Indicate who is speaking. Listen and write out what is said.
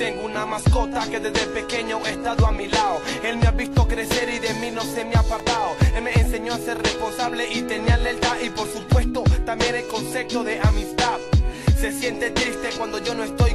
Speaker 1: Tengo una mascota que desde pequeño ha estado a mi lado. Él me ha visto crecer y de mí no se me ha apartado. Él me enseñó a ser responsable y tenía lealtad y por supuesto también el concepto de amistad. Se siente triste cuando yo no estoy.